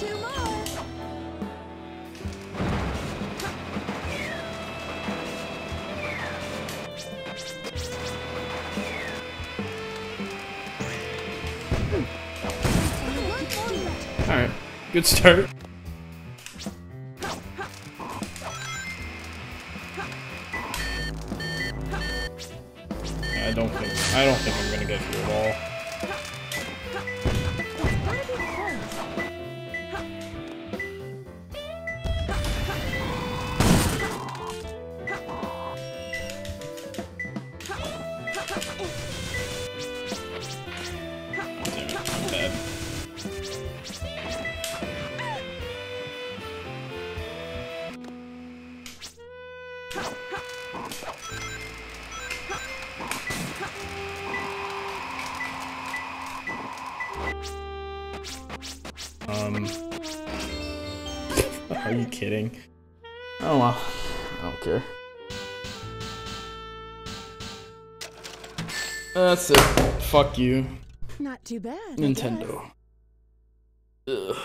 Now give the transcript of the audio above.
two more. Alright, good start. I don't think I don't think I'm gonna get through at all. Um. Are you kidding? Oh well. I don't care. That's it. Fuck you, Not too bad. Nintendo. Ugh.